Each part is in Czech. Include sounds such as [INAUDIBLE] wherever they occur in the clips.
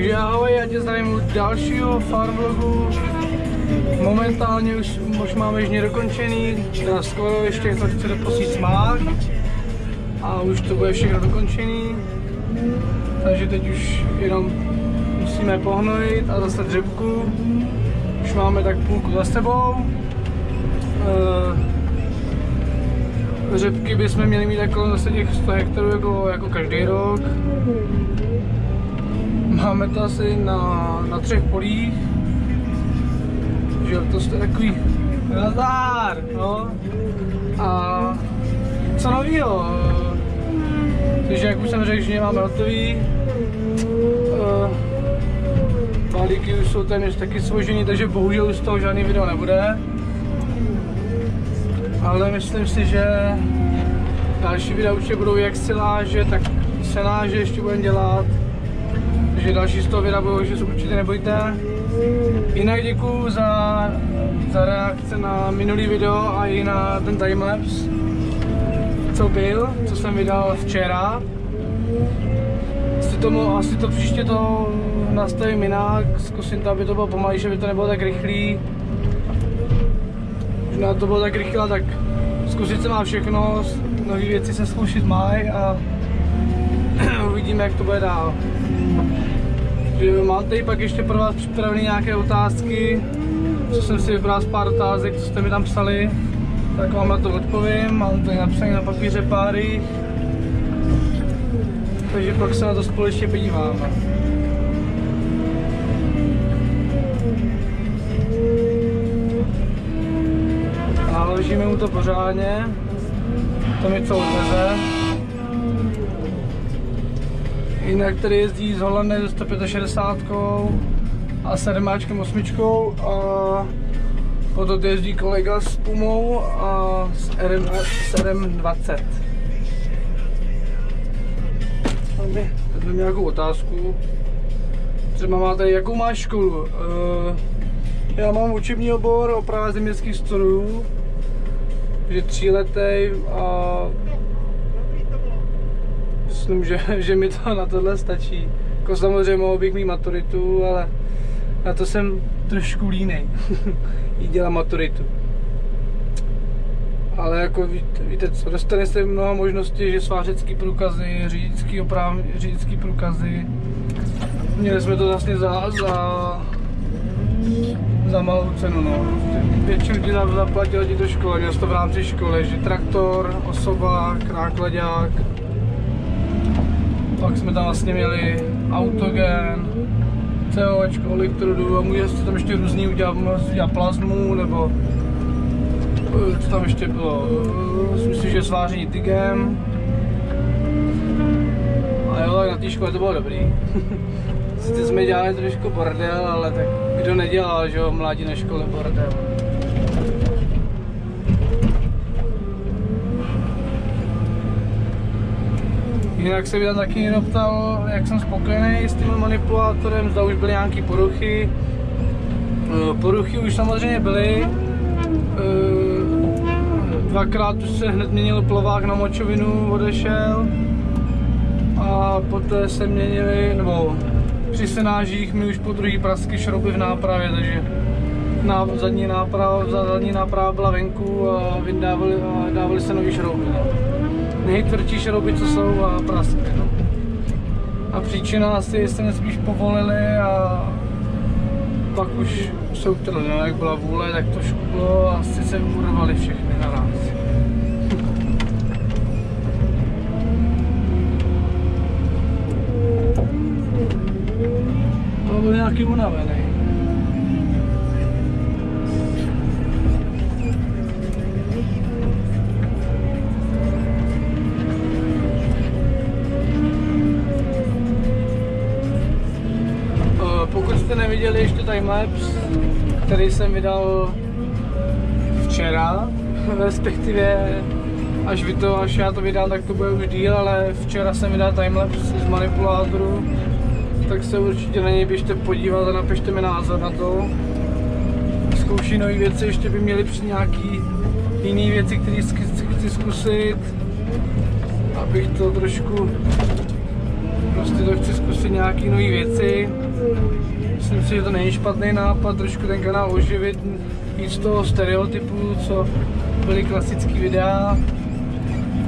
Takže ahoj, já tě zdravím u dalšího farmvlogu. Momentálně už, už máme žně dokončený, teda skoro ještě to chce doposít smák. A už to bude všechno dokončený. Takže teď už jenom musíme pohnojit a zase dřepku. Už máme tak půlku za sebou. E, řepky bychom měli mít jako zase těch 100 hektarů jako, jako každý rok. Máme to asi na, na třech polích. Že to je takový nazdár, no. A co novýho? Takže jak už jsem řekl, že máme hotový. Uh, balíky už jsou téměř taky složený, takže bohužel už z toho žádný video nebude. Ale myslím si, že další videa určitě budou jak siláže, tak senáže ještě budeme dělat. Takže další z toho videa budou, že se určitě nebojte. Jinak děkuju za, za reakce na minulý video a i na ten timelapse, co byl, co jsem vydal včera. Asi, tomu, asi to příště to nastavím jinak, zkusím to, aby to bylo pomalejší, aby to nebylo tak rychlý. Možná to bylo tak rychle, tak zkusit se má všechno, nové věci se zkoušet mají a [CLEARS THROAT] uvidíme, jak to bude dál. Mám tady pak ještě pro vás připravené nějaké otázky, co jsem si vybral z pár otázek, co jste mi tam psali, tak vám na to odpovím, mám tady napsané na papíře páry, takže pak se na to společně podíváme. Naložíme mu to pořádně, to mi co odveze. Jinak tady jezdí z Holandy se 165 a 7 8 a potom jezdí kolega s Pumou a s, RM, s RM20. Tady mám nějakou otázku. Třeba máte, jakou máš školu? Uh, já mám učební obor oprava zemědělských strojů, že tříletý a myslím, že, [LAUGHS] že mi to na tohle stačí. Jako samozřejmě mohl bych mít maturitu, ale na to jsem trošku línej. [LAUGHS] Jí dělám maturitu. Ale jako víte, víte co, dostane se mnoha možností, že svářecký průkazy, řidičský oprav, řidičský průkazy. Měli jsme to vlastně za, za, za malou cenu, no. Většinu ti zaplatili ti to škola, měl to v rámci školy, že traktor, osoba, nákladák, pak jsme tam vlastně měli autogen, COčko, elektrodu a může se tam ještě různý udělat, udělat plazmu nebo eh, co tam ještě bylo, eh, myslím, že sváření tygem. A jo, tak na té škole to bylo dobrý. [LAUGHS] Sice jsme dělali trošku bordel, ale tak kdo nedělal, že jo, mládí na škole bordel. Jinak se mě taky někdo ptal, jak jsem spokojený s tím manipulátorem, zda už byly nějaké poruchy. Eh, poruchy už samozřejmě byly. Eh, dvakrát už se hned měnil plovák na močovinu, odešel. A poté se měnili, nebo při senážích mi už po druhý prasky šrouby v nápravě, takže na, zadní náprava, zadní náprava byla venku a vydávali, a dávali se nový šrouby. No nejtvrdší šrouby, co jsou a praskly. No. A příčina asi jsme spíš povolili a pak už se utrhli, no, jak byla vůle, tak to šklo a asi se urvali všechny naraz. to byl nějaký unavený. Ještě timelapse, který jsem vydal včera, [LAUGHS] respektive až, vy to, až já to vydám, tak to bude už díl, ale včera jsem vydal timelapse z manipulátoru, tak se určitě na něj běžte podívat a napište mi názor na to. Zkouší nové věci, ještě by měli při nějaký jiné věci, které chci zkusit, abych to trošku prostě to chci zkusit nějaký nové věci. Myslím si, že to není špatný nápad, trošku ten kanál oživit, víc toho stereotypu, co byly klasický videa,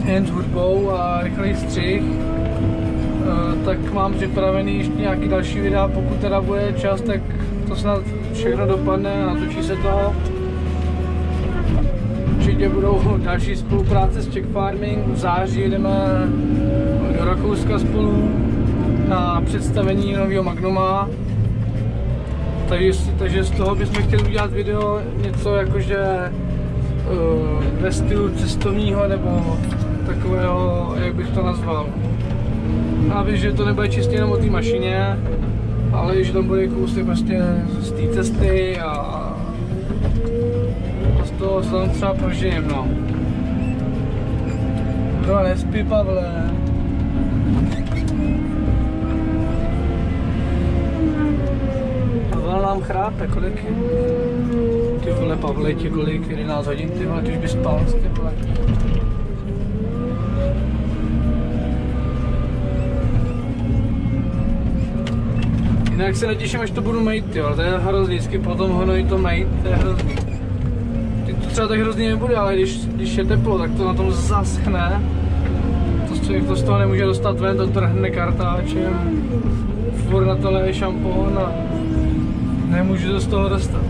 jen s hudbou a rychlý střih. Uh, tak mám připravený ještě nějaký další videa, pokud teda bude čas, tak to snad všechno dopadne a natočí se to. Určitě budou [LAUGHS] další spolupráce s Czech Farming. V září jdeme do Rakouska spolu na představení nového Magnuma. Takže, takže z toho bychom chtěli udělat video něco jakože uh, ve stylu cestovního nebo takového, jak bych to nazval. A víš, že to nebude čistě jenom o té mašině, ale že tam bude kousek prostě z té cesty a, z toho se tam třeba prožijem, no. Bro, nespí, Pavle. Pavel nám chrápe, kolik je? Ty vole, Pavle, ti kolik? 11 hodin, ty vole, ty už spal, ty vole. Jinak se netěším, až to budu mít, jo, to je hrozný, vždycky potom hnoj to mít, to je hrozný. Teď to třeba tak hrozný nebude, ale když, když je teplo, tak to na tom zaschne. To člověk to z toho nemůže dostat ven, to trhne kartáčem. Furt na to leje a nemůžu to z toho dostat.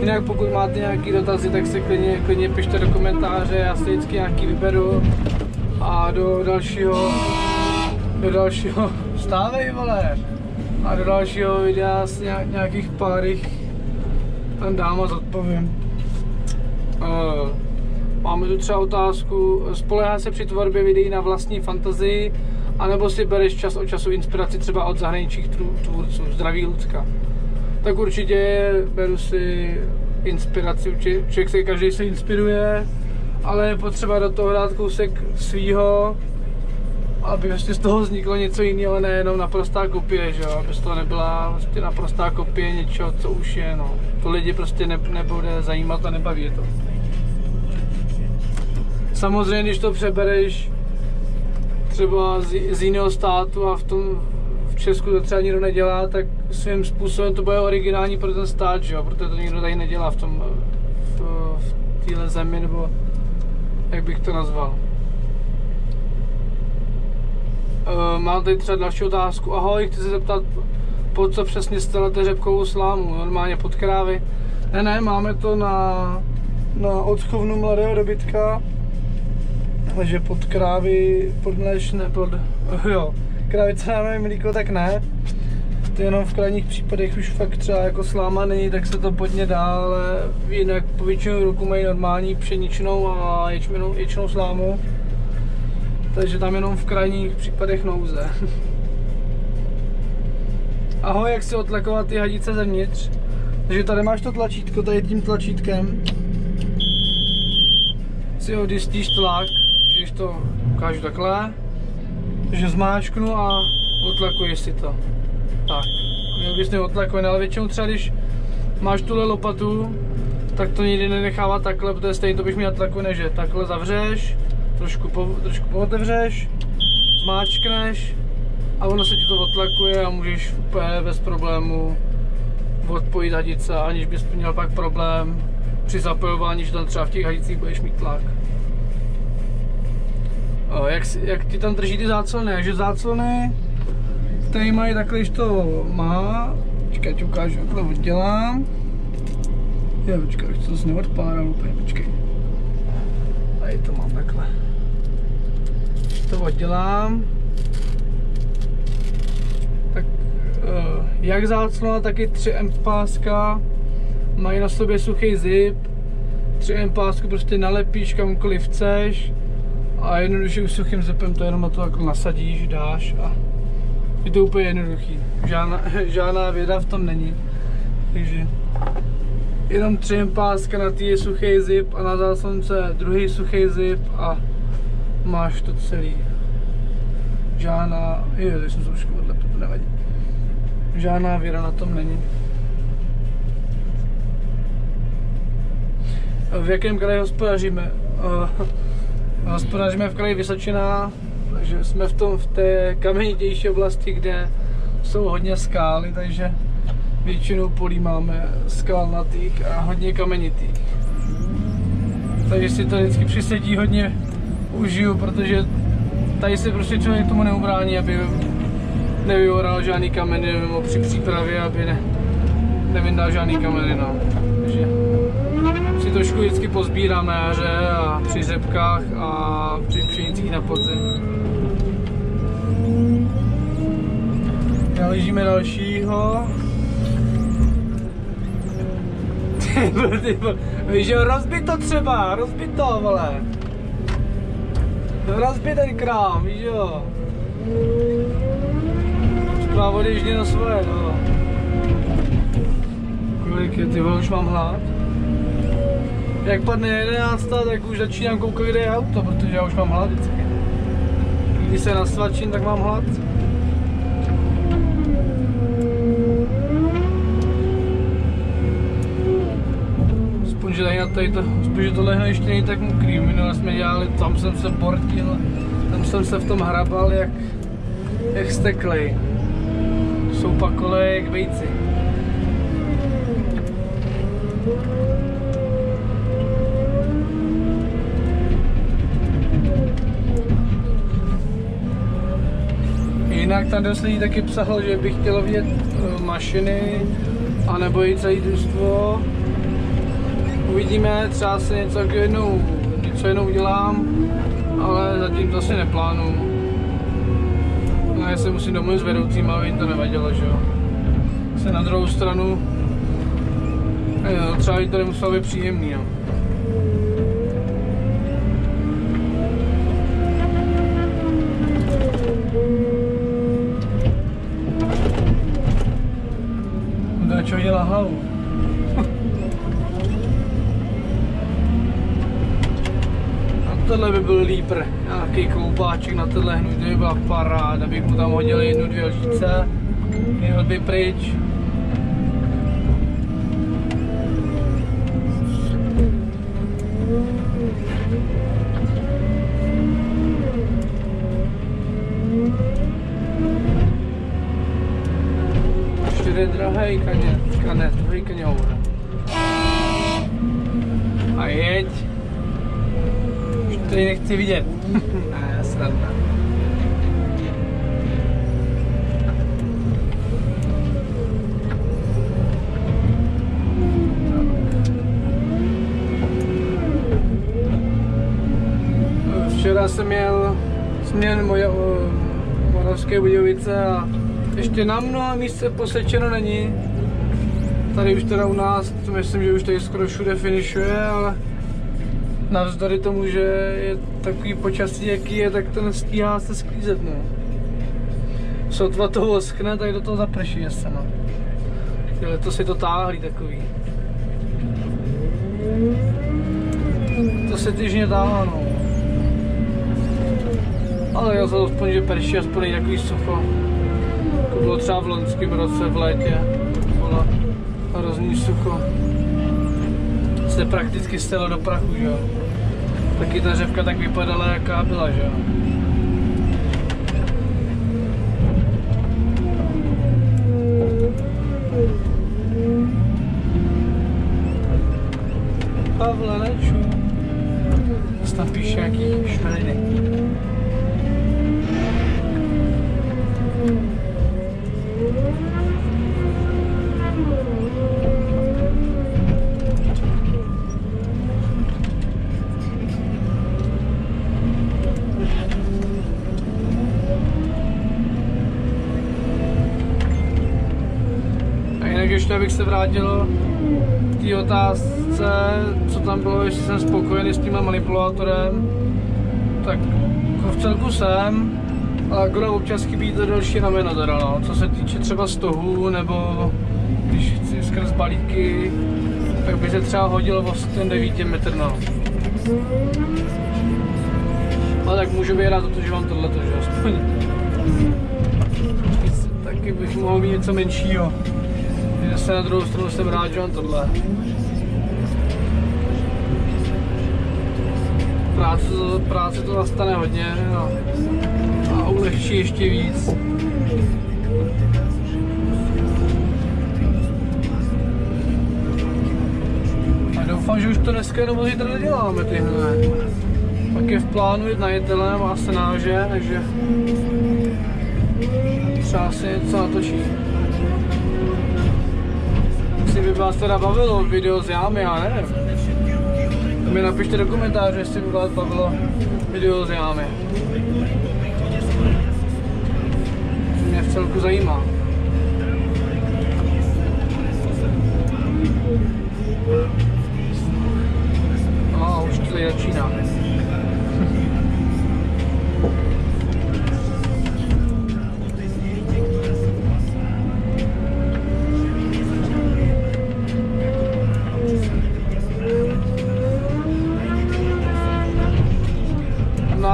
Jinak pokud máte nějaký dotazy, tak se klidně, klidně pište do komentáře, já si vždycky nějaký vyberu. A do dalšího, do dalšího, [LAUGHS] vstávej vole, a do dalšího videa s nějakých párých tam dám a zodpovím. Uh, máme tu třeba otázku, spolehá se při tvorbě videí na vlastní fantazii, anebo si bereš čas od času inspiraci třeba od zahraničních tvůrců, zdraví Lucka. Tak určitě beru si inspiraci, člověk se každý se inspiruje, ale je potřeba do toho dát kousek svýho, aby vlastně z toho vzniklo něco jiného, nejenom naprostá kopie, že jo, aby z toho nebyla prostě naprostá kopie něčeho, co už je, no. To lidi prostě ne, nebude zajímat a nebaví je to. Samozřejmě, když to přebereš třeba z, z jiného státu a v tom v Česku to třeba nikdo nedělá, tak svým způsobem to bude originální pro ten stát, že jo? protože to nikdo tady nedělá v tom, v, v téhle zemi, nebo jak bych to nazval. Uh, mám tady třeba další otázku. Ahoj, chci se zeptat, pod co přesně stellete řepkovou slámu? Normálně pod krávy? Ne, ne, máme to na, na odchovnu mladého dobytka, takže pod krávy, pod mléčné, pod, [LAUGHS] jo, kravice dáme mlíko, tak ne. To jenom v krajních případech už fakt třeba jako sláma není, tak se to pod ně dá, ale jinak po většinu roku mají normální pšeničnou a ječmenou, ječnou slámu. Takže tam jenom v krajních případech nouze. [LAUGHS] Ahoj, jak si otlakovat ty hadice zevnitř? Takže tady máš to tlačítko, tady tím tlačítkem si odjistíš tlak, když to ukážu takhle, takže zmáčknu a otlakuješ si to. Tak, měl bys neotlakovaný, ale většinou třeba když máš tuhle lopatu, tak to nikdy nenechává takhle, protože stejně to bych měl tlakované, že takhle zavřeš, trošku, po, trošku otevřeš, zmáčkneš a ono se ti to otlakuje a můžeš úplně bez problému odpojit hadice, aniž bys měl pak problém při zapojování, že tam třeba v těch hadicích budeš mít tlak jak, jak ti tam drží ty záclony, takže záclony tady mají takhle, když to má, počkej, ti ukážu, jak to oddělám. Jo, počkej, už to zase neodpárám úplně, počkej. Tady to mám takhle. Když to oddělám, tak uh, jak záclona, tak i 3M páska mají na sobě suchý zip. 3M pásku prostě nalepíš kamkoliv chceš a jednoduše už suchým zepem to jenom na to jako nasadíš, dáš a je to úplně jednoduchý. Žádná, [LAUGHS] žádná věda v tom není. Takže jenom třem páska na tý je suchý zip a na záslonce druhý suchý zip a máš to celý. žádná, jo, teď jsem se trošku odlepil, to nevadí. Žádná věra na tom není. V jakém kraji hospodaříme? Uh, hospodaříme v kraji Vysočina, takže jsme v, tom, v té kamenitější oblasti, kde jsou hodně skály, takže většinou polí máme skalnatých a hodně kamenitých. Takže si to vždycky přisedí hodně užiju, protože tady se prostě člověk tomu neubrání, aby nevyoral žádný kameny nebo při přípravě, aby ne, nevyndal žádný kameny. No. Takže si trošku vždycky pozbírám na jaře a při řepkách a při pšenicích na podzim. Nalížíme dalšího. [LAUGHS] Víš jo, to třeba, rozbit to, vole. Rozbit ten krám, víš jo. Třeba odjíždí na svoje, no. Kolik je, ty už mám hlad. Jak padne 11, tak už začínám koukat, kde je auto, protože já už mám hlad vždycky. Když se nasvačím, tak mám hlad. Že tady, tady to, tohle ještě není tak mokrý. Minule jsme dělali, tam jsem se portil, tam jsem se v tom hrabal jak, jak steklej. Jsou pak koleje jak vejci. Jinak tam dost taky psal, že bych chtěl vidět eh, mašiny, anebo i celý družstvo uvidíme, třeba si něco jednou, něco jednou udělám, ale zatím to asi neplánuju. No já se musím domluvit s vedoucím, aby to nevadilo, že jo. Se na druhou stranu, třeba by to nemuselo být příjemný, jo. Tohle by byl lípr, nějaký kloubáček na tohle hnutí by byla paráda, bych mu tam hodil jednu, dvě lžíce, měl by pryč. Ještě na mnoha místě posečeno není. Tady už teda u nás, myslím, že už tady skoro všude finišuje, ale navzdory tomu, že je takový počasí, jaký je, tak to nestíhá se sklízet, no. Sotva to oskne, tak do toho zaprší se, no. to si to táhlí takový. To se týžně táhá, no. Ale já za aspoň, že prší aspoň takový sucho. To bylo třeba v loňském roce v létě. Bylo hrozný sucho se prakticky stelo do prachu, že jo. Taky ta řevka tak vypadala, jaká byla, že jo. Ještě abych se vrátil k té otázce, co tam bylo, jestli jsem spokojený s tím manipulátorem, tak jako v celku jsem, ale akorát občas chybí to další rameno teda, no. co se týče třeba stohu, nebo když chci skrz balíky, tak by se třeba hodilo vlastně ten 9 metr, no. Ale tak můžu vyhrát to, že mám tohleto, že aspoň Taky bych mohl mít něco menšího. Zase na druhou stranu jsem rád, že mám tohle. Práce, práce to nastane hodně a, a ulehčí ještě víc. A doufám, že už to dneska jenom zítra neděláme tyhle. Pak je v plánu jít na jetelem a senáže, takže třeba si něco natočí. By vás teda bavilo video z jámy, já nevím. Mi napište do komentářů, jestli by vás bavilo video z jámy. Mě v celku zajímá. No, už to začíná.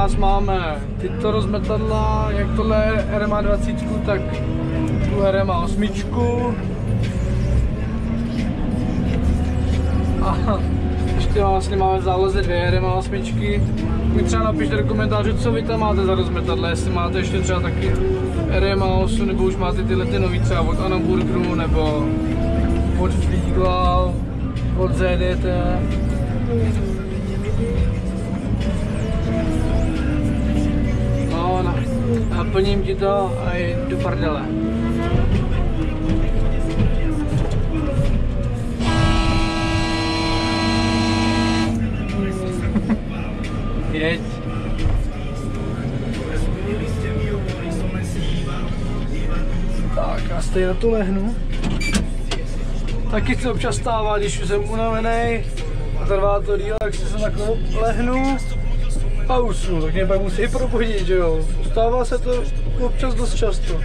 Nás máme tyto rozmetadla, jak tohle RMA 20, tak tu RMA 8. A ještě vlastně máme v záloze dvě RMA 8. Mi třeba napište do komentářů, co vy tam máte za rozmetadla, jestli máte ještě třeba taky RMA 8, nebo už máte tyhle ty nový třeba od Anamburgeru, nebo od Flieglau, od ZDT. Na, naplním ti to a jdu do prdele. Jeď. Tak, já stejně na to lehnu. Taky se občas stává, když už jsem unavený a trvá to díl, tak si se takhle lehnu a usnu, tak mě pak musí probudit, že jo. Stává se to občas dost často.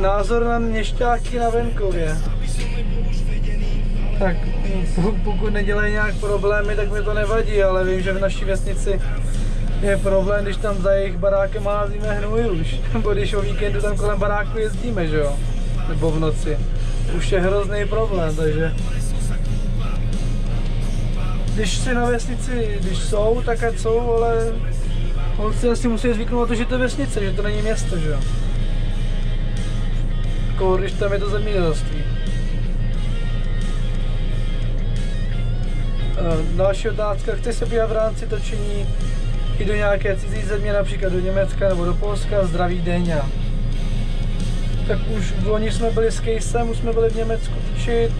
Názor na měšťáky na venkově. Tak po- pokud nedělají nějak problémy, tak mi to nevadí, ale vím, že v naší vesnici je problém, když tam za jejich barákem házíme hnůj už. [LAUGHS] Nebo když o víkendu tam kolem baráku jezdíme, že jo. Nebo v noci. Už je hrozný problém, takže když si na vesnici, když jsou, tak ať jsou, ale holci asi musí zvyknout na to, že to je vesnice, že to není město, že jo. Jako když tam je to zemědělství. Eh, Další otázka, chci se podívat v rámci točení i do nějaké cizí země, například do Německa nebo do Polska, zdraví Deňa. Tak už v loni jsme byli s Kejsem, už jsme byli v Německu točit,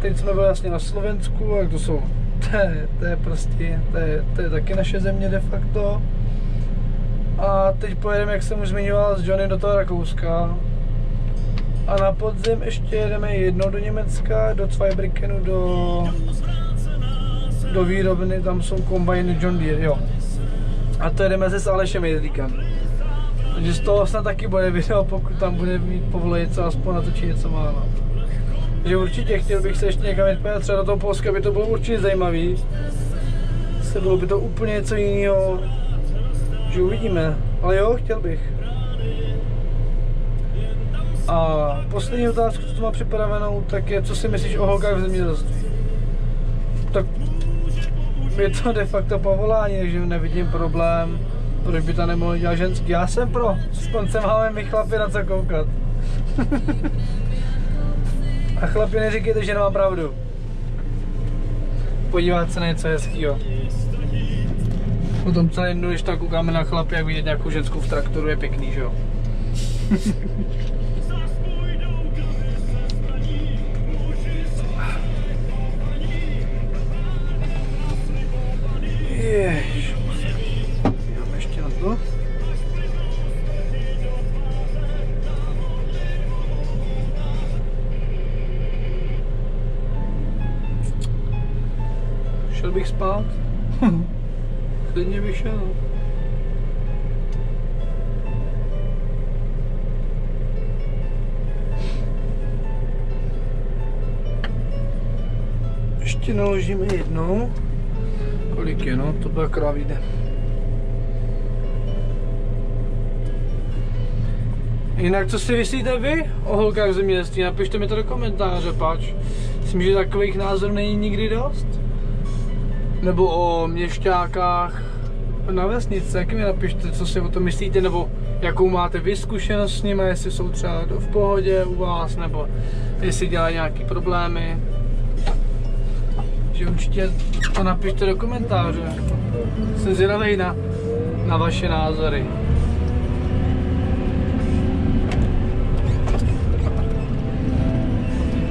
teď jsme byli vlastně na Slovensku, a to jsou, to je, to je prostě, to je, to je taky naše země de facto. A teď pojedeme, jak jsem už zmiňoval, s Johnny do toho Rakouska. A na podzim ještě jedeme jednou do Německa, do Zweibrückenu, do, do výrobny, tam jsou kombajny John Deere, jo. A to jedeme se s Alešem Jedlíkem. Takže z toho snad taky bude video, pokud tam bude mít povolení, co aspoň natočit něco málo. Takže určitě chtěl bych se ještě někam jít podívat, třeba do toho Polska by to bylo určitě zajímavý. Se bylo by to úplně něco jiného, že uvidíme. Ale jo, chtěl bych. A poslední otázku, co tu mám připravenou, tak je, co si myslíš o holkách v zemědělství? Tak je to de facto povolání, takže nevidím problém, proč by to nemohlo dělat ženský. Já jsem pro, aspoň se máme my chlapi na co koukat. [LAUGHS] A chlapi neříkejte, že nemám pravdu. Podívat se na něco hezkýho. Potom celý den, když tak koukáme na chlapy, jak vidět nějakou ženskou v traktoru, je pěkný, že jo? [LAUGHS] Jež. kolik je, no, to byla kravíde. Jinak co si myslíte vy o holkách zemědělství? Napište mi to do komentáře, pač. Myslím, že takových názorů není nikdy dost. Nebo o měšťákách na vesnici, taky mi napište, co si o tom myslíte, nebo jakou máte vyzkušenost s nimi, jestli jsou třeba v pohodě u vás, nebo jestli dělají nějaké problémy. Že určitě to napište do komentáře. Jsem zvědavý na, na vaše názory.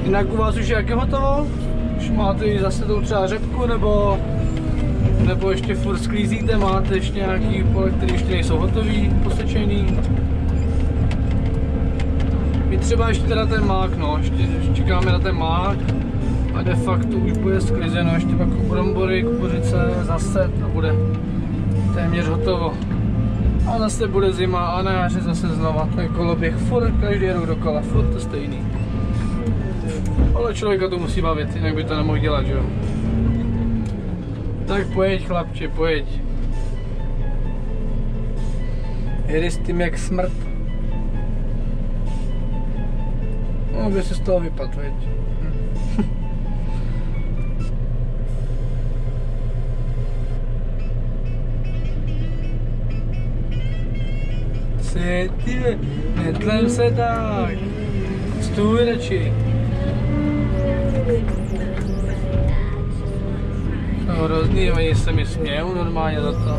Jinak u vás už je jak je hotovo? Už máte zase tou třeba řepku, nebo, nebo ještě furt sklízíte, máte ještě nějaký pole, které ještě nejsou hotový, posečený? My třeba ještě teda ten mák, no, ještě, ještě čekáme na ten mák a de facto už bude sklizeno, ještě pak brambory, kukuřice, zase a bude téměř hotovo. A zase bude zima a na jaře zase znova, to je koloběh, furt každý rok dokola, furt to stejný. Ale člověka to musí bavit, jinak by to nemohl dělat, že jo? Tak pojeď chlapče, pojeď. Jedi s tím jak smrt. No, by se z toho vypadl. Ty, netlem se tak. Stůj radši. No hrozný, oni se mi smějou normálně za to.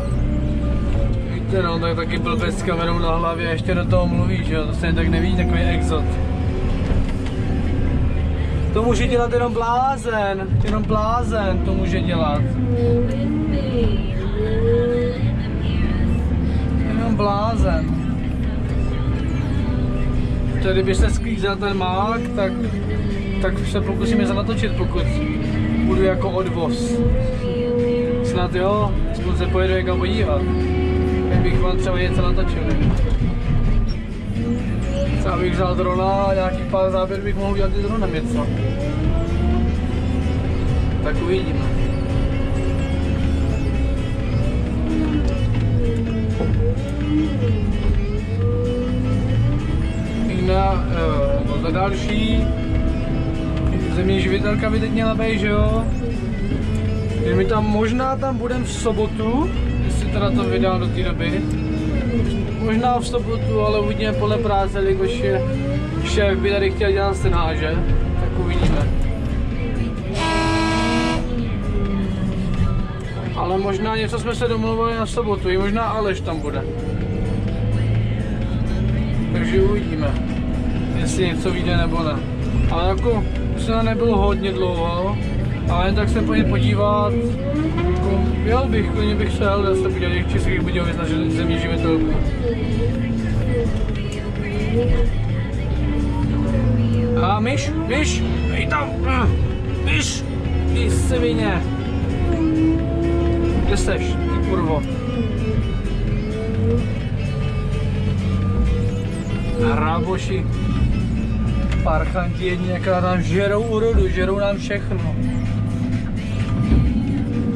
Víte no, tak taky blbec s kamerou na hlavě a ještě do toho mluví, že jo, to se tak nevidí, takový exot. To může dělat jenom blázen, jenom blázen to může dělat. Jenom blázen. Tedy kdyby se sklízel ten mák, tak, tak se pokusíme zanatočit, pokud budu jako odvoz. Snad jo, aspoň se pojedu někam podívat. Tak bych vám třeba něco natočil. Třeba bych vzal drona a nějaký pár záběr bych mohl udělat i dronem něco. Tak uvidíme. Na, uh, za další země živitelka by teď měla být, že jo? Že my tam možná tam budeme v sobotu, jestli teda to vydám do té doby. Možná v sobotu, ale uvidíme podle práce, jakož je šéf by tady chtěl dělat scénáře, tak uvidíme. Ale možná něco jsme se domluvili na sobotu, i možná Aleš tam bude. Takže uvidíme, jestli něco vyjde nebo ne. Ale jako se nebylo hodně dlouho, ale jen tak se po podívat, jako, jel bych, klidně bych se jel, se podívat jak českých Budějovic na zemní živitelku. A myš, myš, hej tam, myš, ty svině. Kde seš, ty kurvo? Hráboši parchanti jedni jaká nám žerou úrodu, žerou nám všechno.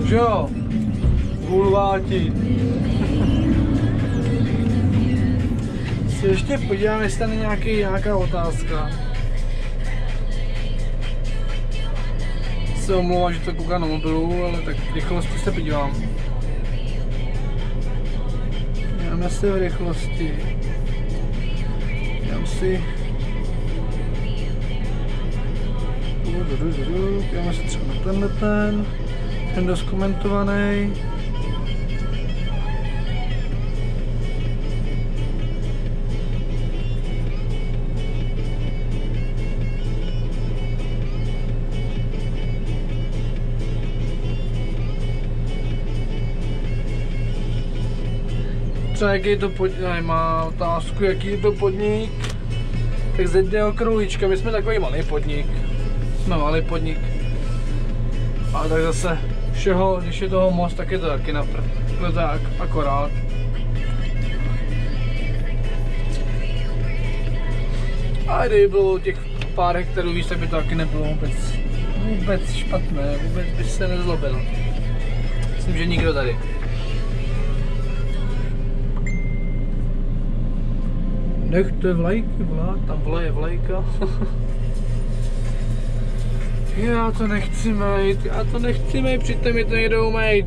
Jo? Hulváti. Se ještě podívám, jestli tam je nějaký, nějaká otázka. Se omlouvám, že to koukám na mobilu, ale tak rychlosti se podívám. Dáme se v rychlosti. Dám si Podíváme se třeba na tenhle ten, ten dost komentovaný. třeba jaký to podnik, má otázku, jaký je to podnik, tak zde o kroulička, my jsme takový malý podnik, jsme malý podnik. Ale tak zase všeho, když je toho moc, tak je to taky napr. No tak, akorát. A kdyby bylo těch pár hektarů víc, tak by to taky nebylo vůbec, vůbec špatné, vůbec by se nezlobil. Myslím, že nikdo tady. Nech, to je vlajky, vla, tam vla je vlajka. [LAUGHS] já to nechci mít, já to nechci mít, přijďte mi to někdo umejt.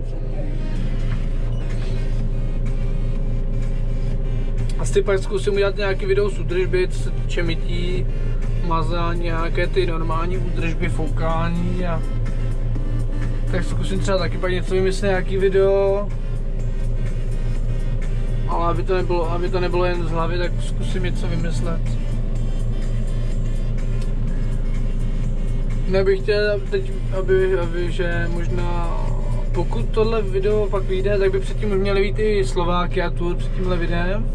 Asi pak zkusím udělat nějaký video z údržby, co se týče mytí, mazání, nějaké ty normální údržby, foukání a tak zkusím třeba taky pak něco vymyslet, nějaký video. Ale aby to nebylo, aby to nebylo jen z hlavy, tak zkusím něco vymyslet. Nebych chtěl teď, aby, aby, že možná pokud tohle video pak vyjde, tak by předtím už měly být i a Tour před tímhle videem.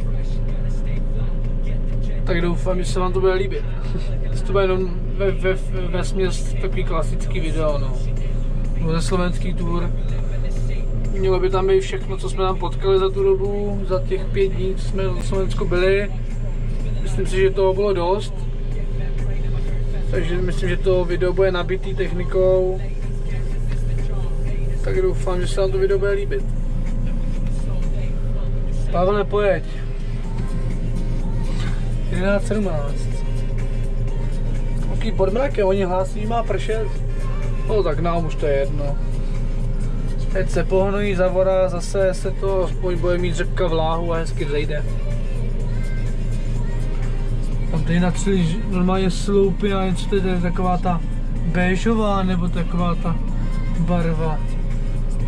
Tak doufám, že se vám to bude líbit. [LAUGHS] to bude jenom ve, ve, ve směs takový klasický video, no. Ze slovenský tour. Mělo by tam být všechno, co jsme tam potkali za tu dobu, za těch pět dní, co jsme na Slovensku byli. Myslím si, že toho bylo dost. Takže myslím, že to video bude nabitý technikou. Tak doufám, že se vám to video bude líbit. Pavel, pojeď. 11.17. Taký pod mrakem, oni hlásí, má pršet. No tak nám už to je jedno. Teď se pohnojí zavora, zase se to aspoň bude mít řepka vláhu a hezky zejde. Tady na celý normálně sloupy a něco to je taková ta béžová nebo taková ta barva.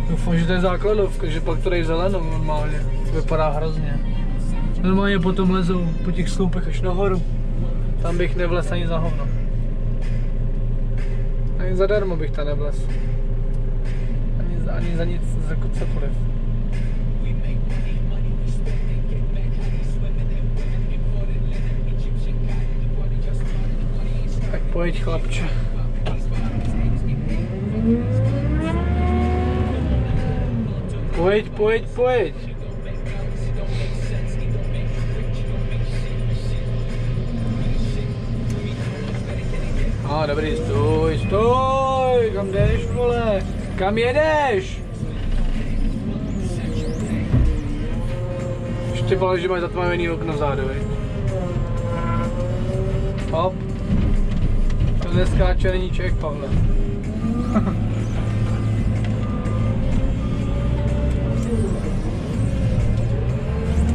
Doufám, že to je základovka, že pak tady zelenou normálně. Vypadá hrozně. Normálně potom lezou po těch sloupech až nahoru. Tam bych nevlez ani za hovno. Ani zadarmo bych tam nevlez. Ani, ani za nic, za cokoliv. Tak pojď chlapče. Pojď, pojď, pojď. No, dobrý, stůj, stůj, kam jdeš, vole, kam jedeš? Ještě bál, že máš zatmavený okno vzadu, Hop. To dneska černíček, Pavle. [LAUGHS]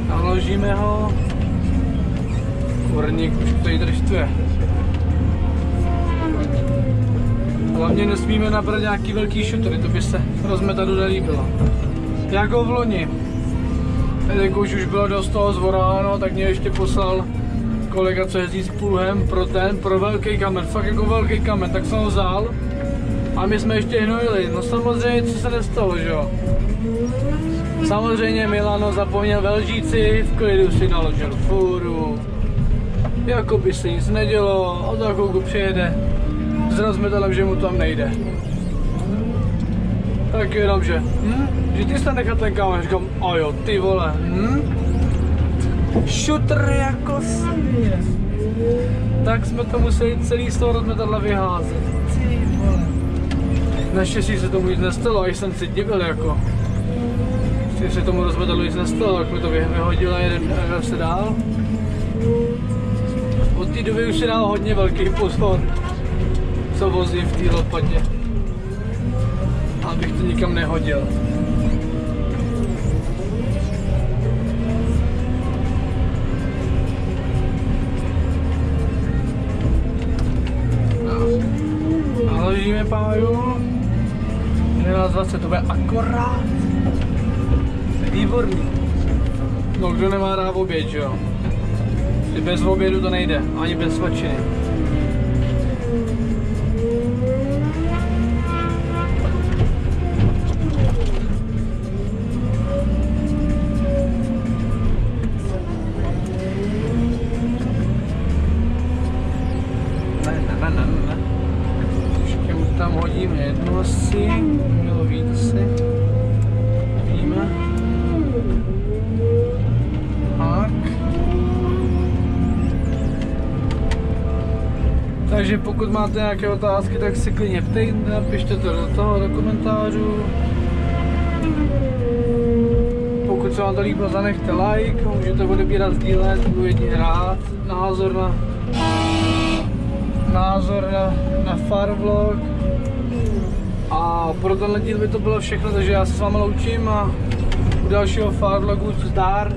Naložíme ho. Kurník už tady držtuje. Hlavně nesmíme nabrat nějaký velký šutry, to by se rozmetadu nelíbilo. Jako v loni. Už, už bylo dost toho zvoráno, tak mě ještě poslal kolega, co jezdí s pluhem pro ten, pro velký kamen, fakt jako velký kamen, tak jsem ho vzal a my jsme ještě hnojili. No samozřejmě, co se nestalo, že jo. Samozřejmě Milano zapomněl velžíci, v klidu si naložil fůru, jako by se nic nedělo, od chvilku přijede s rozmetelem, že mu tam nejde. Tak jenom, že, hm? že ty jsi nechat ten kámen, říkám, a jo, ty vole, hm? Šutr jako svině. Tak jsme to museli celý z toho rozmetadla vyházet. Naštěstí se tomu nic nestalo, a jsem si divil jako. Když se tomu rozmetadlu nic nestalo, tak mi to vyhodilo jeden se dál. Od té doby už si dal hodně velký pozor co vozím v té lopatě. Abych to nikam nehodil. Naložíme páju. 11.20 to bude akorát. Výborný. No kdo nemá rád oběd, že jo? Bez obědu to nejde, ani bez svačiny. Takže pokud máte nějaké otázky, tak si klidně ptejte, napište to do toho, do komentářů. Pokud se vám to líbilo, zanechte like, můžete odebírat, sdílet, budu jedině rád. Názor na názor na, na Farvlog. A pro tenhle díl by to bylo všechno, takže já se s vámi loučím a u dalšího Farvlogu zdár.